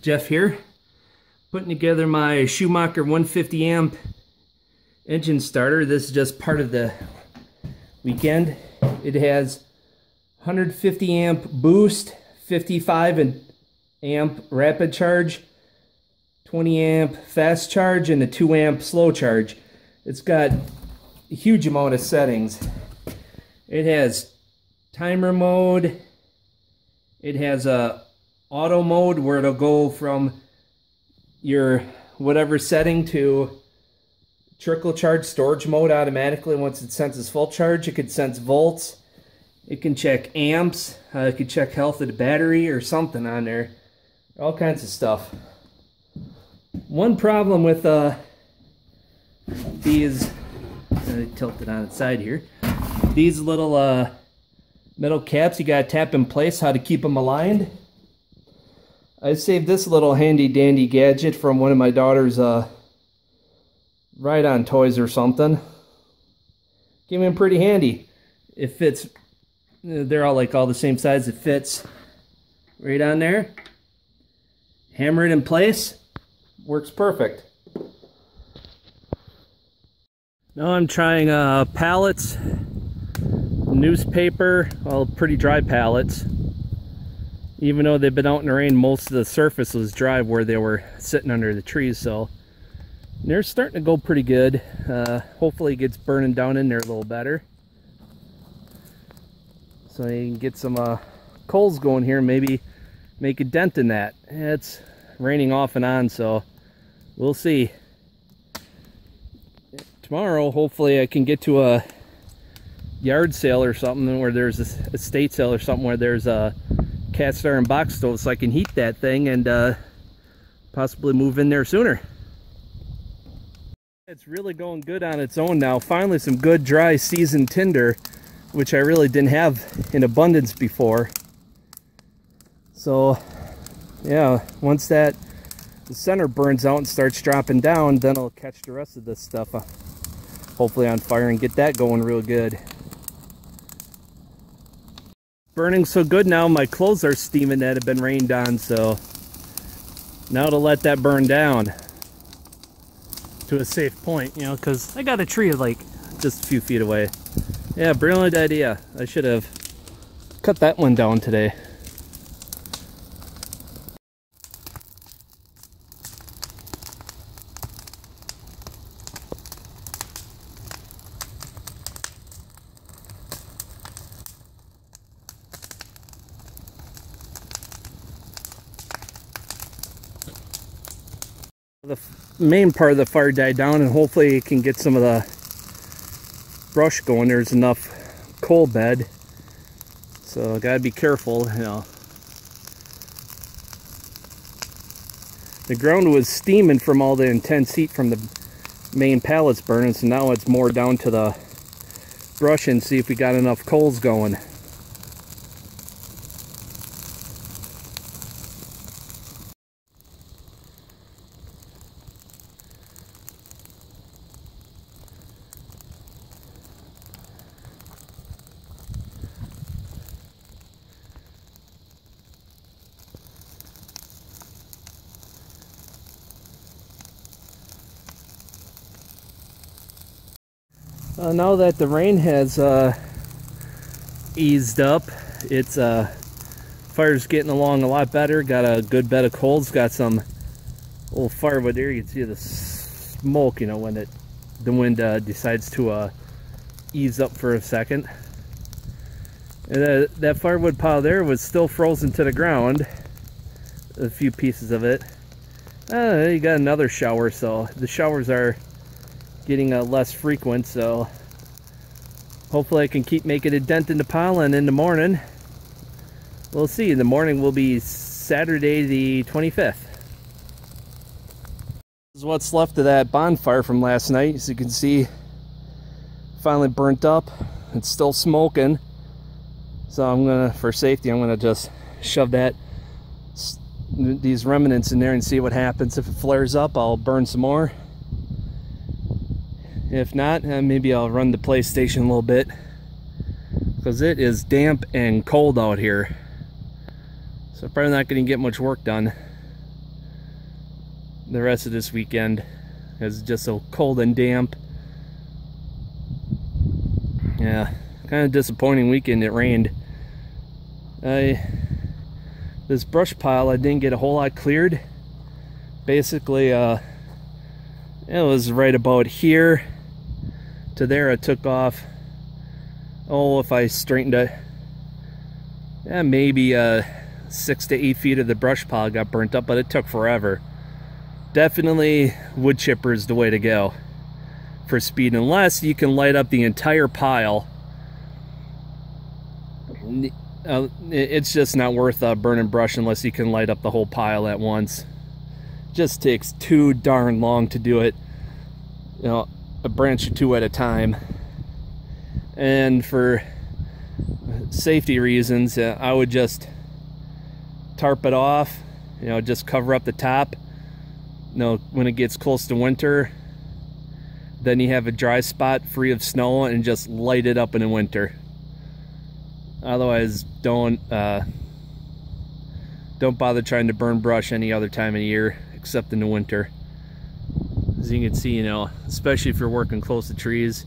Jeff here, putting together my Schumacher 150 amp engine starter. This is just part of the weekend. It has 150 amp boost, 55 amp rapid charge, 20 amp fast charge, and a 2 amp slow charge. It's got a huge amount of settings. It has timer mode. It has a auto mode where it'll go from your whatever setting to trickle charge storage mode automatically once it senses full charge. It could sense volts. It can check amps. Uh, it could check health of the battery or something on there. All kinds of stuff. One problem with uh, these, uh, tilt it on its side here. These little uh, metal caps, you gotta tap in place how to keep them aligned. I saved this little handy dandy gadget from one of my daughter's uh, ride-on toys or something. Came in pretty handy. It fits, they're all like all the same size. It fits right on there. Hammer it in place. Works perfect. Now I'm trying uh, pallets, newspaper, well pretty dry pallets even though they've been out in the rain most of the surface was dry where they were sitting under the trees so they're starting to go pretty good. Uh, hopefully it gets burning down in there a little better. So you can get some uh, coals going here maybe make a dent in that. It's raining off and on so we'll see. Tomorrow hopefully I can get to a yard sale or something where there's a estate sale or something where there's a cast iron box stove so I can heat that thing and uh, possibly move in there sooner. It's really going good on its own now. Finally some good dry seasoned tinder, which I really didn't have in abundance before. So yeah, once that the center burns out and starts dropping down, then I'll catch the rest of this stuff uh, hopefully on fire and get that going real good burning so good now my clothes are steaming that have been rained on so now to let that burn down to a safe point you know because I got a tree like just a few feet away. Yeah brilliant idea. I should have cut that one down today the main part of the fire died down and hopefully it can get some of the brush going. There's enough coal bed. So I gotta be careful, you know. The ground was steaming from all the intense heat from the main pallets burning, so now it's more down to the brush and see if we got enough coals going. Uh, now that the rain has uh, eased up, it's uh, fire's getting along a lot better. Got a good bed of coals. Got some old firewood there. You can see the smoke, you know, when it the wind uh, decides to uh, ease up for a second. And that, that firewood pile there was still frozen to the ground. A few pieces of it. Uh, you got another shower, so the showers are getting uh, less frequent, so hopefully I can keep making a dent in the pollen in the morning. We'll see. In the morning will be Saturday the 25th. This is what's left of that bonfire from last night. As you can see, finally burnt up. It's still smoking. So I'm gonna, for safety, I'm gonna just shove that these remnants in there and see what happens. If it flares up, I'll burn some more. If not, uh, maybe I'll run the PlayStation a little bit because it is damp and cold out here. So probably not going to get much work done. the rest of this weekend. It's just so cold and damp. Yeah, kind of disappointing weekend. It rained. I this brush pile I didn't get a whole lot cleared. Basically, uh, it was right about here to there. I took off. Oh, if I straightened it, yeah, maybe uh, six to eight feet of the brush pile got burnt up, but it took forever. Definitely wood chipper is the way to go for speed, unless you can light up the entire pile uh, it's just not worth uh, burning brush unless you can light up the whole pile at once. Just takes too darn long to do it. You know, a branch or two at a time. And for safety reasons, uh, I would just tarp it off. You know, just cover up the top. You know, when it gets close to winter, then you have a dry spot free of snow and just light it up in the winter. Otherwise, don't uh, don't bother trying to burn brush any other time of year except in the winter. As you can see, you know, especially if you're working close to trees,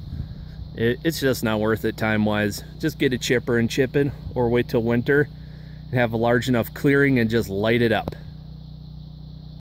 it, it's just not worth it time-wise. Just get a chipper and chip it, or wait till winter and have a large enough clearing and just light it up.